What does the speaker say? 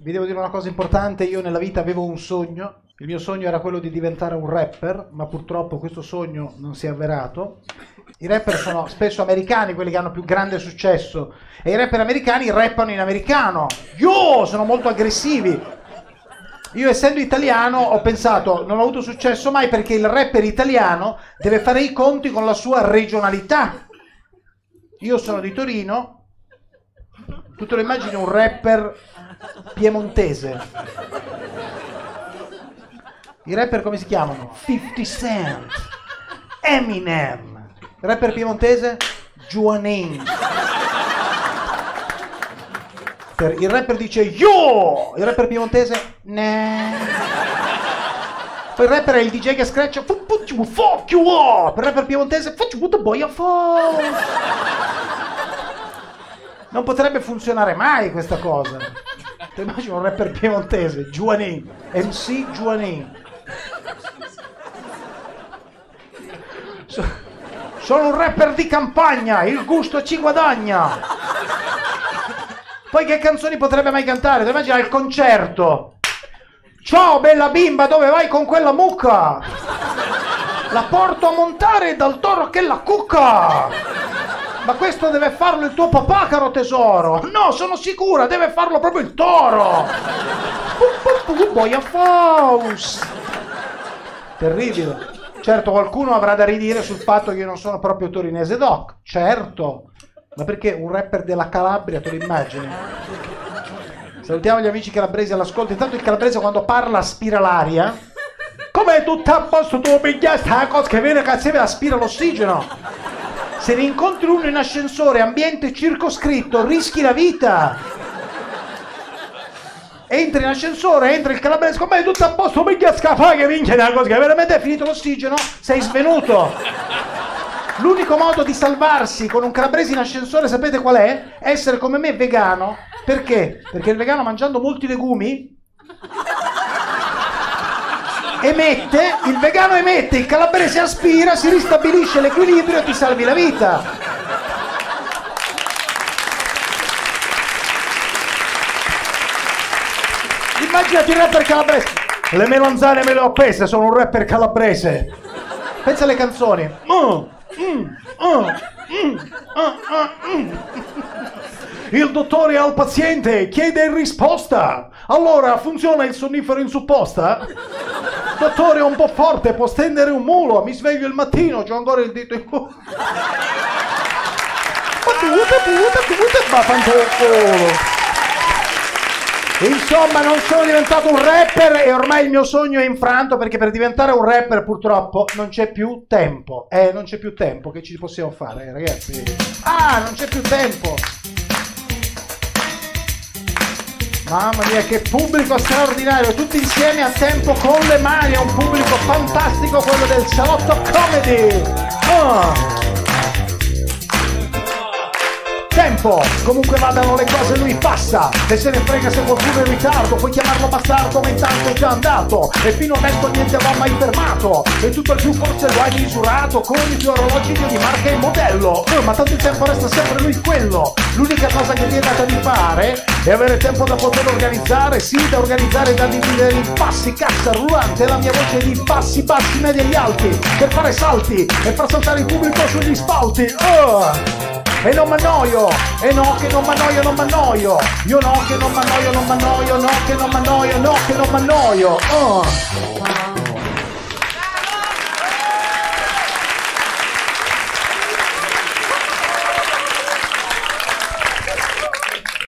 vi devo dire una cosa importante, io nella vita avevo un sogno, il mio sogno era quello di diventare un rapper, ma purtroppo questo sogno non si è avverato. I rapper sono spesso americani, quelli che hanno più grande successo, e i rapper americani rappano in americano. Yo, sono molto aggressivi. Io essendo italiano ho pensato, non ho avuto successo mai perché il rapper italiano deve fare i conti con la sua regionalità. Io sono di Torino, tu te lo immagini un rapper piemontese. I rapper come si chiamano? 50 Cent, Eminem. Rapper piemontese? Juanin. Il rapper dice yo, il rapper piemontese? Ne. Poi il rapper è il DJ che scratcha fuck you, fuck up. Il rapper piemontese fuck you boy of Non potrebbe funzionare mai questa cosa. Ti immagini un rapper piemontese, Juanin, MC Juanin. sono un rapper di campagna, il gusto ci guadagna. Poi che canzoni potrebbe mai cantare? Ti immagini al concerto. Ciao bella bimba, dove vai con quella mucca? La porto a montare dal toro che la cucca. Ma questo deve farlo il tuo papà, caro tesoro. No, sono sicura, deve farlo proprio il toro. Boia Faust. Terribile. Certo, qualcuno avrà da ridire sul fatto che io non sono proprio torinese doc. Certo. Ma perché un rapper della Calabria, te lo immagini? Salutiamo gli amici calabresi all'ascolto. Intanto il calabrese quando parla aspira l'aria. Come tutto a posto tu piglia sta cosa che viene che aspira l'ossigeno. Se ne incontri uno in ascensore, ambiente circoscritto, rischi la vita. Entri in ascensore, entra il calabrese, come tutto a posto, piglia scafà che vince una cosa che veramente è finito l'ossigeno, sei svenuto. L'unico modo di salvarsi con un calabrese in ascensore, sapete qual è? Essere come me vegano. Perché? Perché il vegano mangiando molti legumi emette, il vegano emette, il calabrese aspira, si ristabilisce l'equilibrio e ti salvi la vita. Immaginati il rapper calabrese. Le melanzane me le ho appese, sono un rapper calabrese. Pensa alle canzoni. Mm. Mm, mm. Il dottore al paziente chiede risposta. Allora, funziona il sonnifero in supposta? Dottore, è un po' forte, può stendere un mulo. Mi sveglio il mattino, ho ancora il dito in culo. Ma ma tanto culo. Insomma, non sono diventato un rapper e ormai il mio sogno è infranto perché per diventare un rapper purtroppo non c'è più tempo. Eh, non c'è più tempo, che ci possiamo fare, ragazzi? Ah, non c'è più tempo. Mamma mia, che pubblico straordinario, tutti insieme a tempo con le mani, è un pubblico fantastico quello del salotto comedy. Oh. Tempo, comunque vadano le cose lui passa E se ne frega se qualcuno è in ritardo Puoi chiamarlo bastardo ma intanto è già andato E fino adesso niente va mai fermato E tutto il più forse lo hai misurato Con i tuoi orologi di marca e modello oh, Ma tanto il tempo resta sempre lui quello L'unica cosa che ti è data di fare È avere tempo da poter organizzare Sì, da organizzare e da dividere i passi Cassa rullante, la mia voce di passi bassi, medi e alti Per fare salti e far saltare il pubblico sugli spalti oh! E non m'annoio, e no che non m'annoio, non m'annoio. Io no che non m'annoio, non m'annoio, no che non m'annoio, no che non m'annoio. Uh.